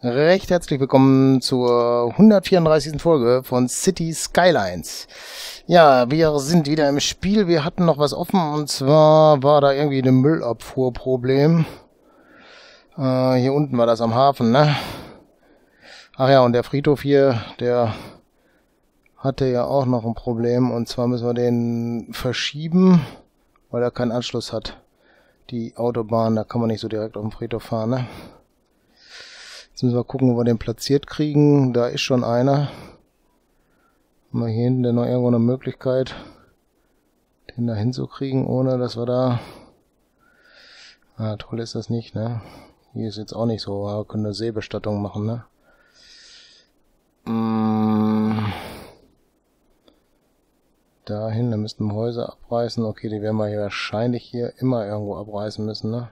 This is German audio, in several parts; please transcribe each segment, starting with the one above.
Recht herzlich willkommen zur 134. Folge von City Skylines. Ja, wir sind wieder im Spiel. Wir hatten noch was offen und zwar war da irgendwie ein Müllabfuhrproblem. Äh, hier unten war das am Hafen, ne? Ach ja, und der Friedhof hier, der hatte ja auch noch ein Problem und zwar müssen wir den verschieben, weil er keinen Anschluss hat. Die Autobahn, da kann man nicht so direkt auf den Friedhof fahren, ne? Jetzt müssen wir gucken, wo wir den platziert kriegen. Da ist schon einer. Haben wir hier hinten denn noch irgendwo eine Möglichkeit, den da hinzukriegen, ohne dass wir da... Ah, toll ist das nicht, ne? Hier ist jetzt auch nicht so. Wir können eine Seebestattung machen, ne? Mm. Dahin, da müssten wir Häuser abreißen. Okay, die werden wir hier wahrscheinlich hier immer irgendwo abreißen müssen, ne?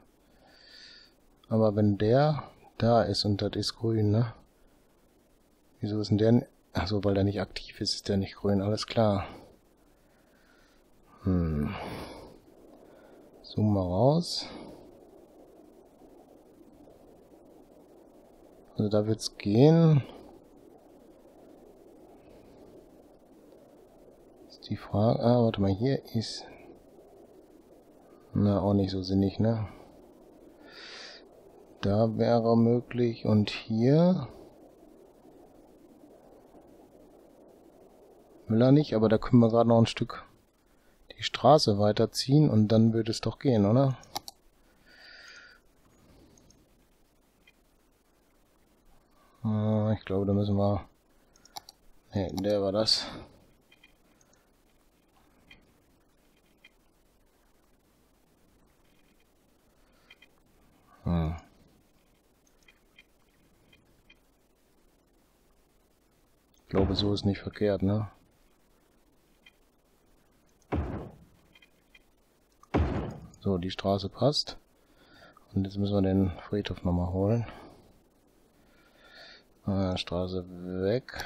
Aber wenn der da ist und das ist grün, ne? Wieso ist denn der... Achso, weil der nicht aktiv ist, ist der nicht grün, alles klar. Hm. Zoom mal raus. Also da wird's gehen. Ist die Frage... Ah, warte mal, hier ist... Na, auch nicht so sinnig, ne? Da wäre möglich und hier. Müller nicht, aber da können wir gerade noch ein Stück die Straße weiterziehen und dann würde es doch gehen, oder? Ah, ich glaube, da müssen wir... Ne, der war das. Ich glaube, so ist nicht verkehrt, ne? So, die Straße passt. Und jetzt müssen wir den Friedhof nochmal holen. Äh, Straße weg.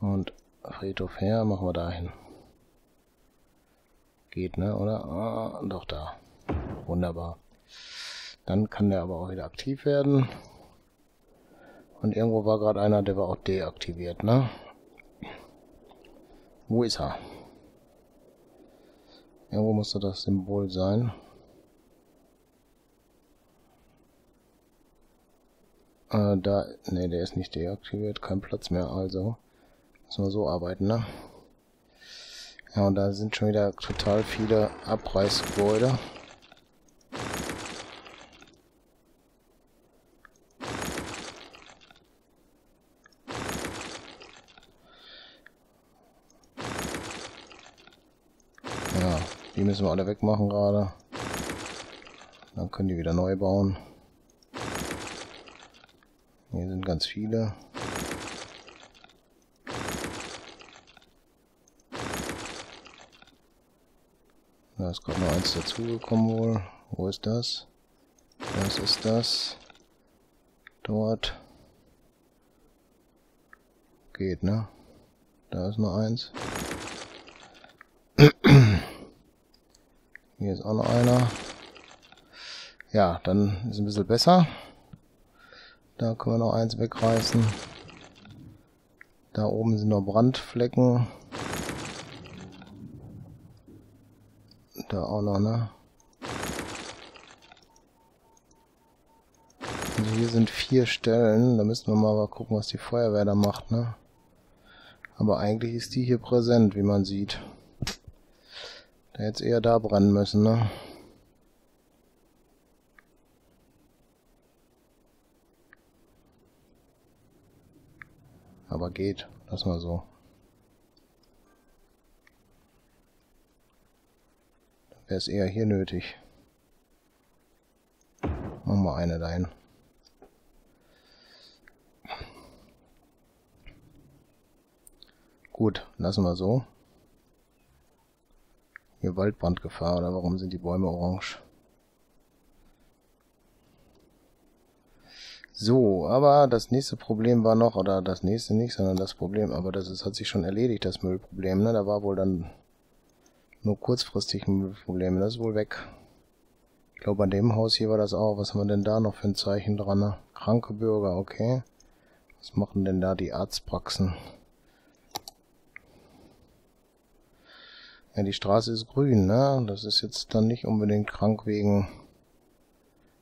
Und Friedhof her, machen wir dahin. Geht, ne, oder? Ah, doch da. Wunderbar. Dann kann der aber auch wieder aktiv werden. Und irgendwo war gerade einer, der war auch deaktiviert, ne? Wo ist er? Irgendwo musste das Symbol sein. Äh, da, ne, der ist nicht deaktiviert, kein Platz mehr, also müssen wir so arbeiten, ne? Ja, und da sind schon wieder total viele Abreißgebäude. Die müssen wir alle wegmachen gerade. Dann können die wieder neu bauen. Hier sind ganz viele. Da ist gerade noch eins dazugekommen wohl. Wo ist das? Was ist das? Dort. Geht, ne? Da ist noch eins. Hier ist auch noch einer. Ja, dann ist ein bisschen besser. Da können wir noch eins wegreißen. Da oben sind noch Brandflecken. Da auch noch, ne? Also hier sind vier Stellen. Da müssen wir mal gucken, was die Feuerwehr da macht, ne? Aber eigentlich ist die hier präsent, wie man sieht. Jetzt eher da brennen müssen, ne? Aber geht. Lass mal so. Wäre es eher hier nötig. Machen wir eine dahin. Gut, lassen wir so. Hier Waldbrandgefahr, oder warum sind die Bäume orange? So, aber das nächste Problem war noch, oder das nächste nicht, sondern das Problem, aber das ist, hat sich schon erledigt, das Müllproblem, ne? Da war wohl dann nur kurzfristig ein Müllproblem, das ist wohl weg. glaube, an dem Haus hier war das auch. Was haben wir denn da noch für ein Zeichen dran? Ne? Kranke Bürger, okay. Was machen denn da die Arztpraxen? Ja, die Straße ist grün, ne? Das ist jetzt dann nicht unbedingt krank wegen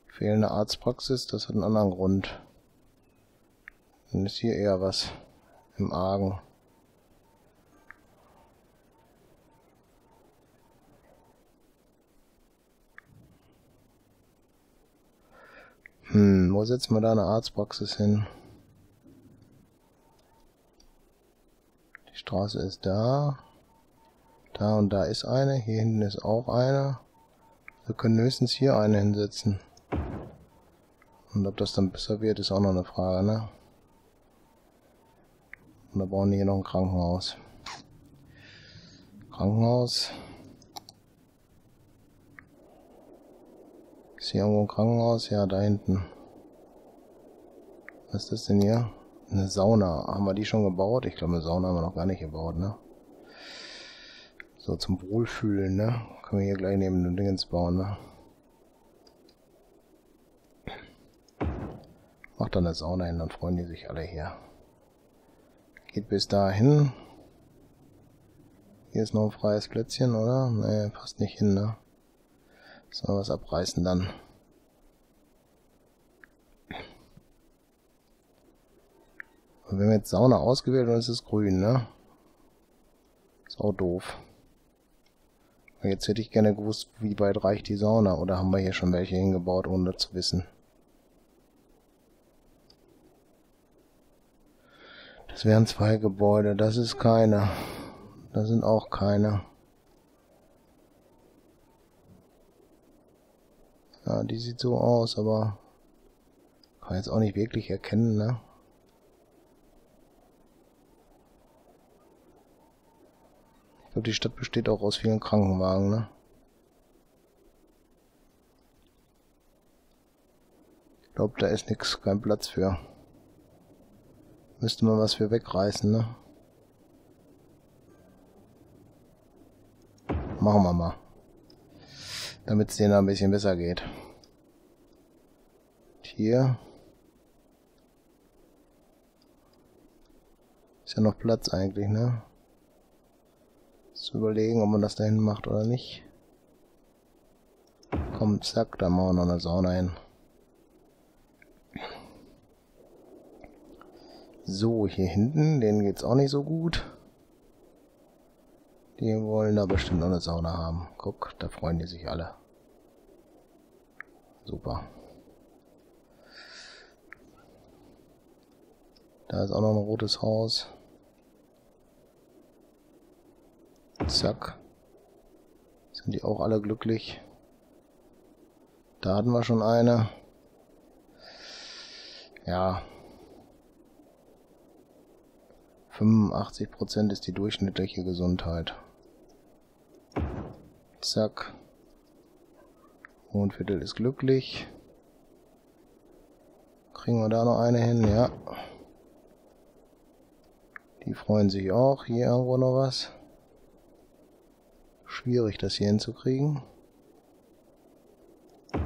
fehlender Arztpraxis. Das hat einen anderen Grund. Dann ist hier eher was im Argen. Hm, wo setzen wir da eine Arztpraxis hin? Die Straße ist da. Da und da ist eine. Hier hinten ist auch eine. Wir können höchstens hier eine hinsetzen. Und ob das dann besser wird, ist auch noch eine Frage, ne? Und da bauen die hier noch ein Krankenhaus. Krankenhaus. Ist hier irgendwo ein Krankenhaus? Ja, da hinten. Was ist das denn hier? Eine Sauna. Haben wir die schon gebaut? Ich glaube, eine Sauna haben wir noch gar nicht gebaut, ne? So, zum Wohlfühlen, ne? Können wir hier gleich neben dem Dingens bauen, ne? Macht dann eine Sauna hin, dann freuen die sich alle hier. Geht bis dahin. Hier ist noch ein freies Plätzchen, oder? Ne, passt nicht hin, ne? Sollen wir was abreißen dann. Und wir haben jetzt Sauna ausgewählt und es ist grün, ne? Ist auch doof. Jetzt hätte ich gerne gewusst, wie weit reicht die Sauna. Oder haben wir hier schon welche hingebaut, ohne zu wissen. Das wären zwei Gebäude. Das ist keine. Das sind auch keine. Ja, die sieht so aus, aber kann jetzt auch nicht wirklich erkennen, ne? Glaube, die Stadt besteht auch aus vielen Krankenwagen, ne? Ich glaube, da ist nichts, kein Platz für. Müsste man was für wegreißen, ne? Machen wir mal damit es denen ein bisschen besser geht. Hier ist ja noch Platz eigentlich, ne? Zu überlegen, ob man das dahin macht oder nicht. Komm, zack, da machen wir noch eine Sauna hin. So, hier hinten, denen geht's auch nicht so gut. Die wollen da bestimmt noch eine Sauna haben. Guck, da freuen die sich alle. Super. Da ist auch noch ein rotes Haus. Zack. Sind die auch alle glücklich? Da hatten wir schon eine. Ja. 85% ist die durchschnittliche Gesundheit. Zack. Mondviertel ist glücklich. Kriegen wir da noch eine hin? Ja. Die freuen sich auch. Hier irgendwo noch was. Schwierig, das hier hinzukriegen.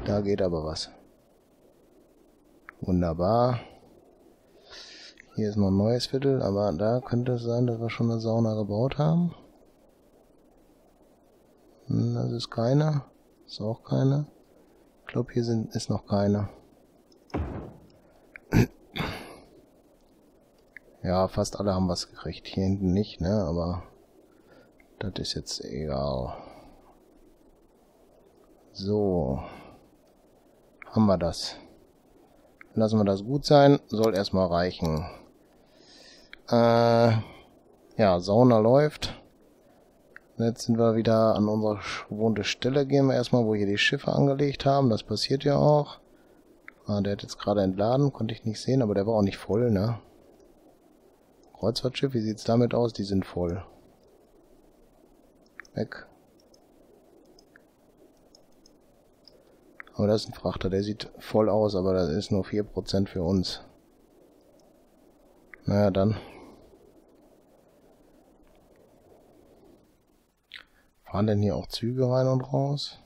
Da geht aber was. Wunderbar. Hier ist noch ein neues Viertel, aber da könnte es sein, dass wir schon eine Sauna gebaut haben. Hm, das ist keine. Ist auch keine. Ich glaube, hier sind, ist noch keine. Ja, fast alle haben was gekriegt. Hier hinten nicht, ne? Aber das ist jetzt egal. So. Haben wir das. Lassen wir das gut sein. Soll erstmal reichen. Äh, ja, Sauna läuft. Jetzt sind wir wieder an unserer gewohnte Stelle. Gehen wir erstmal, wo hier die Schiffe angelegt haben. Das passiert ja auch. Ah, der hat jetzt gerade entladen. Konnte ich nicht sehen, aber der war auch nicht voll, ne? Kreuzfahrtschiff, wie sieht's damit aus? Die sind voll. Weg. Aber das ist ein Frachter, der sieht voll aus, aber das ist nur 4% für uns. Naja, dann. Fahren denn hier auch Züge rein und raus?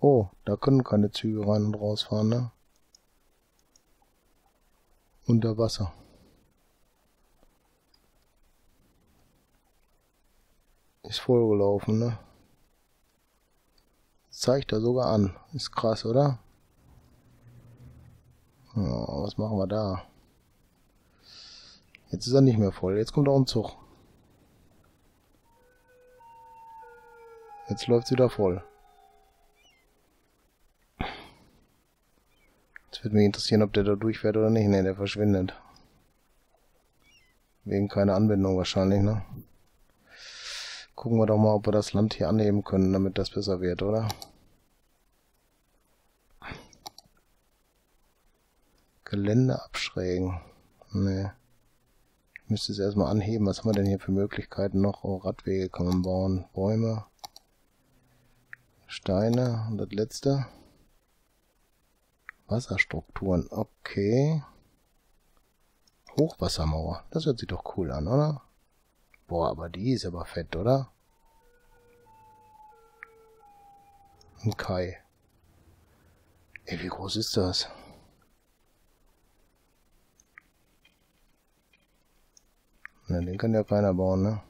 Oh, da können keine Züge rein und rausfahren, ne? Unter Wasser. Ist vollgelaufen, ne? zeigt er sogar an. Ist krass, oder? Ja, was machen wir da? Jetzt ist er nicht mehr voll. Jetzt kommt auch ein Zug. Jetzt läuft es wieder voll. Jetzt würde mich interessieren, ob der da durchfährt oder nicht. Ne, der verschwindet. Wegen keiner Anbindung wahrscheinlich, ne? Gucken wir doch mal, ob wir das Land hier annehmen können, damit das besser wird, oder? Gelände abschrägen. Ne. Ich müsste es erstmal anheben. Was haben wir denn hier für Möglichkeiten noch? Oh, Radwege kann man bauen. Bäume. Steine. Und das letzte. Wasserstrukturen. Okay. Hochwassermauer. Das hört sich doch cool an, oder? Boah, aber die ist aber fett, oder? Ein Kai. Ey, wie groß ist das? Na, den kann ja keiner bauen, ne?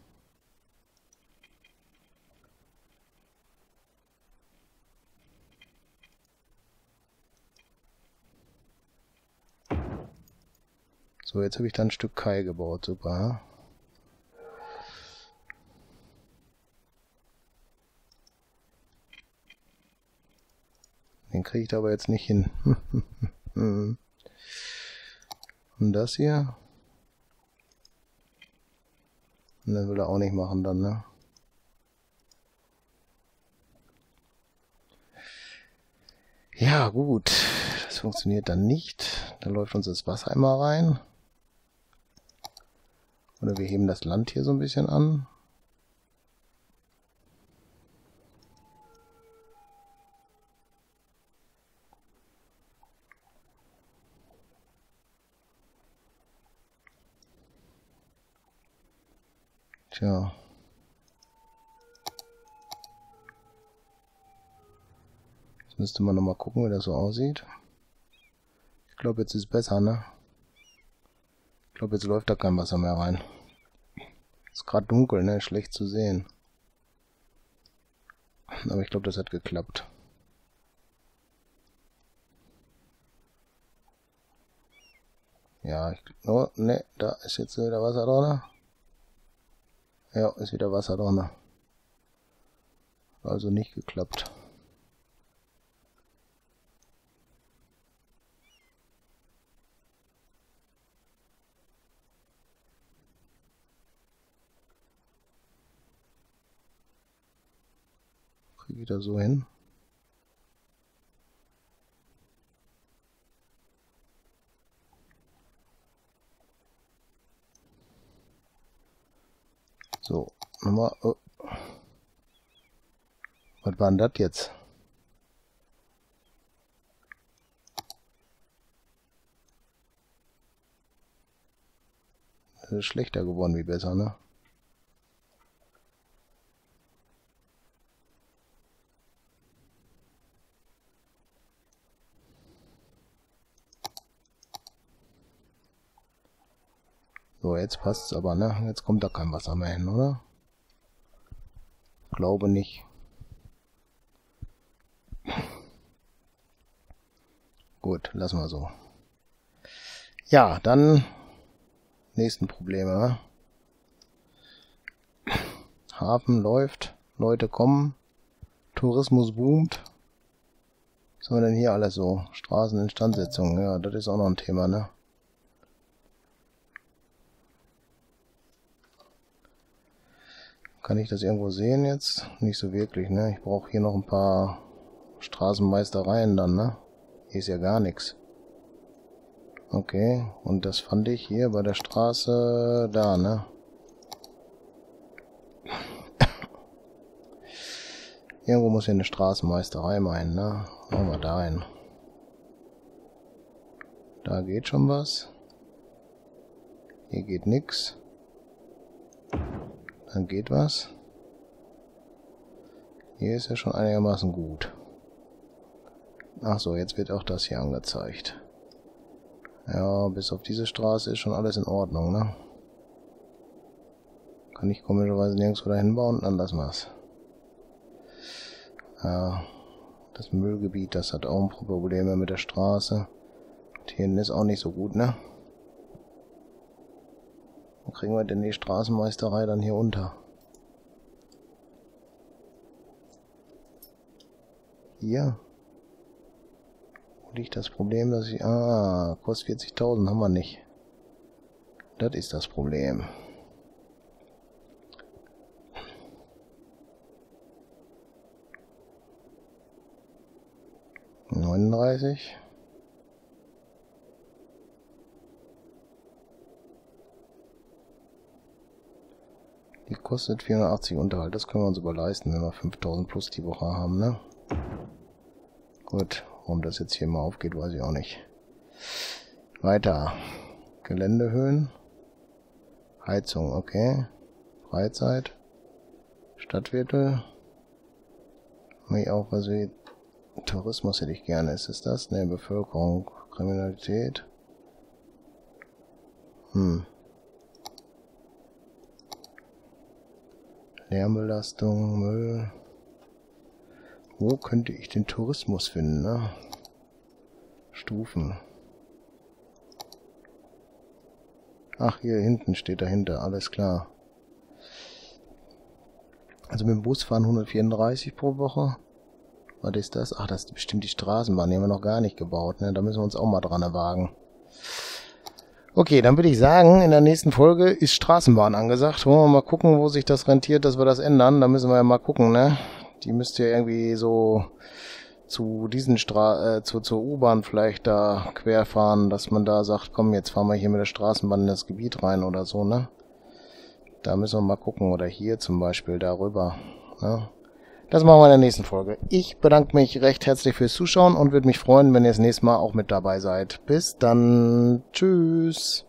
So, jetzt habe ich dann ein Stück Kai gebaut, super. Den kriege ich da aber jetzt nicht hin. Und das hier? Und das will er auch nicht machen dann, ne? Ja, gut. Das funktioniert dann nicht. Da läuft uns das Wasser immer rein. Oder wir heben das Land hier so ein bisschen an. Tja. Jetzt müsste man nochmal gucken, wie das so aussieht. Ich glaube, jetzt ist es besser, ne? Ich glaube, jetzt läuft da kein Wasser mehr rein. Ist gerade dunkel, ne? Schlecht zu sehen. Aber ich glaube, das hat geklappt. Ja, ich, oh, ne, da ist jetzt wieder Wasser drin. Ja, ist wieder Wasser drin. Also nicht geklappt. Kriege ich da so hin? So, nochmal. Oh. Was war denn das jetzt? Das ist schlechter geworden wie besser, ne? So, jetzt passt es aber, ne? Jetzt kommt da kein Wasser mehr hin, oder? Glaube nicht. Gut, lassen wir so. Ja, dann nächsten Probleme. Hafen läuft, Leute kommen, Tourismus boomt. Was haben wir denn hier alles so? Straßeninstandsetzung, ja, das ist auch noch ein Thema, ne? Kann ich das irgendwo sehen jetzt? Nicht so wirklich, ne? Ich brauche hier noch ein paar Straßenmeistereien dann, ne? Hier ist ja gar nichts. Okay, und das fand ich hier bei der Straße da, ne? Irgendwo muss hier eine Straßenmeisterei meinen, ne? Machen wir da ein. Da geht schon was. Hier geht nix. Dann geht was. Hier ist ja schon einigermaßen gut. Ach so, jetzt wird auch das hier angezeigt. Ja, bis auf diese Straße ist schon alles in Ordnung, ne? Kann ich komischerweise nirgendwo dahin bauen? Dann lassen wir's. Ja, das Müllgebiet, das hat auch Probleme mit der Straße. Und hier hinten ist auch nicht so gut, ne? Kriegen wir denn die Straßenmeisterei dann hier unter? Hier? Wo liegt das Problem, dass ich... Ah, kostet 40.000, haben wir nicht. Das ist das Problem. Neununddreißig. Kostet 480 Unterhalt. Das können wir uns aber leisten, wenn wir 5000 plus die Woche haben, ne? Gut, warum das jetzt hier mal aufgeht, weiß ich auch nicht. Weiter. Geländehöhen. Heizung, okay. Freizeit. Stadtviertel. Mich auch was wie Tourismus hätte ich gerne. Ist es das? Ne, Bevölkerung. Kriminalität. Hm. Lärmbelastung, Müll. Wo könnte ich den Tourismus finden, ne? Stufen. Ach, hier hinten steht dahinter, alles klar. Also mit dem Bus fahren 134 pro Woche. Was ist das? Ach, das ist bestimmt die Straßenbahn. Die haben wir noch gar nicht gebaut, ne? Da müssen wir uns auch mal dran erwagen. Okay, dann würde ich sagen, in der nächsten Folge ist Straßenbahn angesagt. Wollen wir mal gucken, wo sich das rentiert, dass wir das ändern. Da müssen wir ja mal gucken, ne? Die müsste ja irgendwie so zu diesen Stra äh, zu, zur U-Bahn vielleicht da querfahren, dass man da sagt, komm, jetzt fahren wir hier mit der Straßenbahn in das Gebiet rein oder so, ne? Da müssen wir mal gucken. Oder hier zum Beispiel darüber. Ne? Das machen wir in der nächsten Folge. Ich bedanke mich recht herzlich fürs Zuschauen und würde mich freuen, wenn ihr das nächste Mal auch mit dabei seid. Bis dann. Tschüss.